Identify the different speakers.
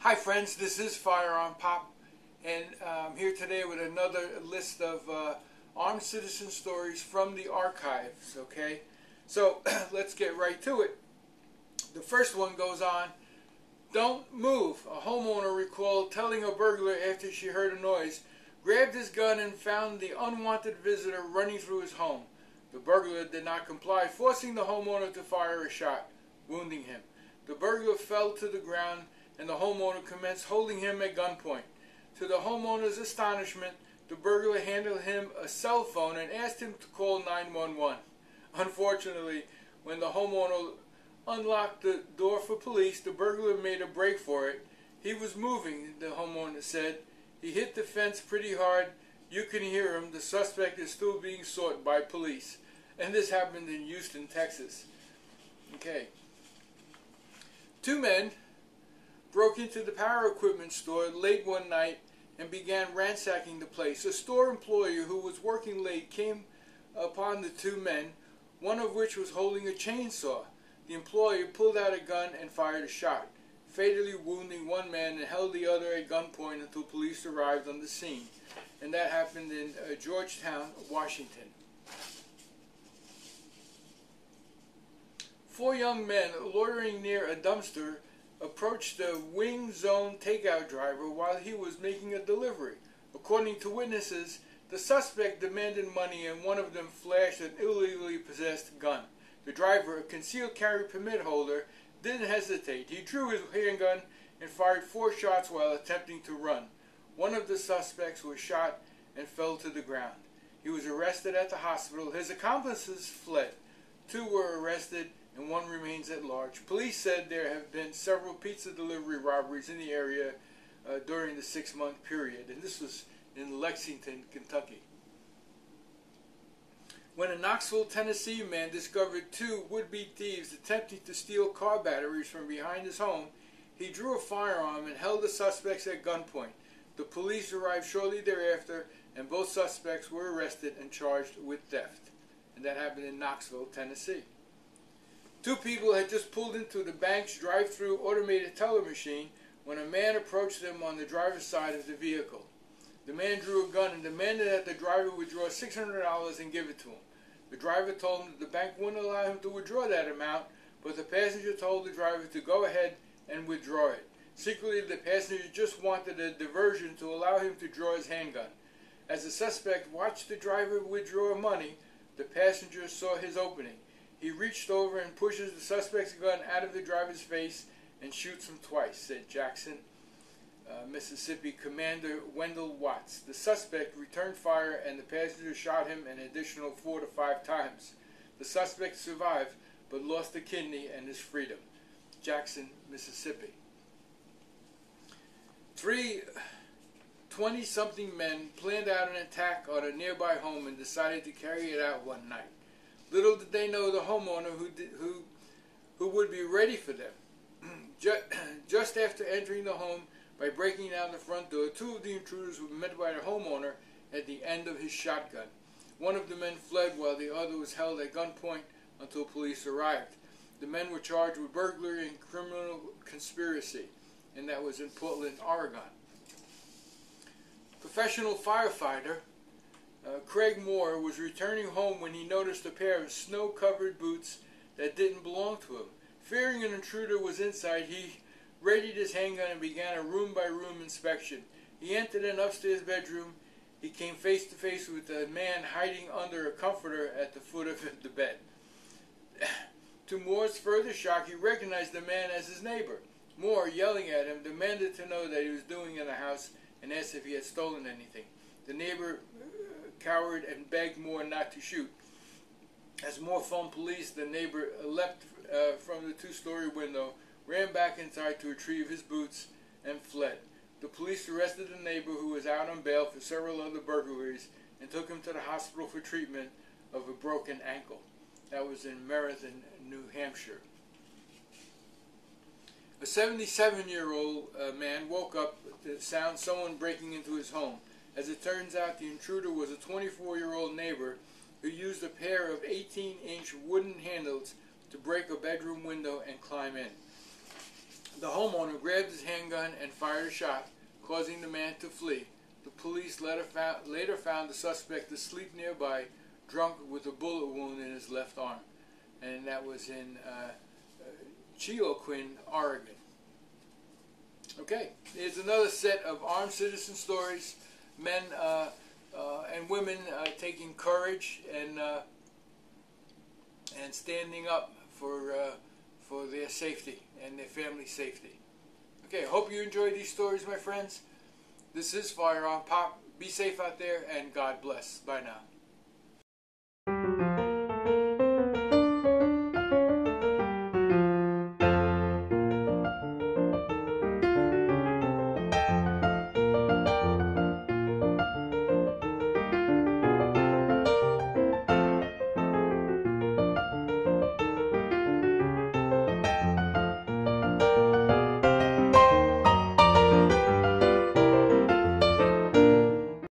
Speaker 1: Hi friends, this is Firearm Pop and I'm um, here today with another list of uh, armed citizen stories from the archives, okay? So let's get right to it. The first one goes on, don't move. A homeowner recalled telling a burglar after she heard a noise, grabbed his gun and found the unwanted visitor running through his home. The burglar did not comply, forcing the homeowner to fire a shot, wounding him. The burglar fell to the ground and the homeowner commenced holding him at gunpoint. To the homeowner's astonishment, the burglar handed him a cell phone and asked him to call 911. Unfortunately, when the homeowner unlocked the door for police, the burglar made a break for it. He was moving, the homeowner said. He hit the fence pretty hard. You can hear him. The suspect is still being sought by police. And this happened in Houston, Texas. Okay. Two men broke into the power equipment store late one night and began ransacking the place. A store employee who was working late came upon the two men, one of which was holding a chainsaw. The employee pulled out a gun and fired a shot, fatally wounding one man and held the other at gunpoint until police arrived on the scene. And that happened in uh, Georgetown, Washington. Four young men loitering near a dumpster approached the Wing Zone takeout driver while he was making a delivery. According to witnesses, the suspect demanded money and one of them flashed an illegally possessed gun. The driver, a concealed carry permit holder, didn't hesitate. He drew his handgun and fired four shots while attempting to run. One of the suspects was shot and fell to the ground. He was arrested at the hospital. His accomplices fled. Two were arrested and one remains at large. Police said there have been several pizza delivery robberies in the area uh, during the six month period, and this was in Lexington, Kentucky. When a Knoxville, Tennessee man discovered two would be thieves attempting to steal car batteries from behind his home, he drew a firearm and held the suspects at gunpoint. The police arrived shortly thereafter, and both suspects were arrested and charged with theft. And that happened in Knoxville, Tennessee. Two people had just pulled into the bank's drive-through automated teller machine when a man approached them on the driver's side of the vehicle. The man drew a gun and demanded that the driver withdraw $600 and give it to him. The driver told him that the bank wouldn't allow him to withdraw that amount, but the passenger told the driver to go ahead and withdraw it. Secretly, the passenger just wanted a diversion to allow him to draw his handgun. As the suspect watched the driver withdraw money, the passenger saw his opening. He reached over and pushes the suspect's gun out of the driver's face and shoots him twice, said Jackson, uh, Mississippi Commander Wendell Watts. The suspect returned fire and the passenger shot him an additional four to five times. The suspect survived but lost a kidney and his freedom. Jackson, Mississippi. Three 20 something men planned out an attack on a nearby home and decided to carry it out one night. Little did they know the homeowner who, did, who, who would be ready for them. Just after entering the home by breaking down the front door, two of the intruders were met by the homeowner at the end of his shotgun. One of the men fled while the other was held at gunpoint until police arrived. The men were charged with burglary and criminal conspiracy, and that was in Portland, Oregon. Professional firefighter uh, Craig Moore was returning home when he noticed a pair of snow-covered boots that didn't belong to him. Fearing an intruder was inside, he readied his handgun and began a room-by-room inspection. He entered an upstairs bedroom. He came face to face with a man hiding under a comforter at the foot of the bed. to Moore's further shock, he recognized the man as his neighbor. Moore, yelling at him, demanded to know what he was doing in the house and asked if he had stolen anything. The neighbor cowered and begged Moore not to shoot. As Moore phoned police, the neighbor leapt uh, from the two-story window, ran back inside to retrieve his boots, and fled. The police arrested the neighbor who was out on bail for several other burglaries and took him to the hospital for treatment of a broken ankle. That was in Meriton, New Hampshire. A 77-year-old uh, man woke up to sound someone breaking into his home. As it turns out, the intruder was a 24-year-old neighbor who used a pair of 18-inch wooden handles to break a bedroom window and climb in. The homeowner grabbed his handgun and fired a shot, causing the man to flee. The police later found, later found the suspect asleep nearby, drunk with a bullet wound in his left arm. And that was in uh, uh, Oregon. Okay, here's another set of armed citizen stories. Men uh, uh, and women uh, taking courage and and standing up for for their safety and their family safety. Okay, I hope you enjoyed these stories, my friends. This is Firearm Pop. Be safe out there, and God bless. Bye now.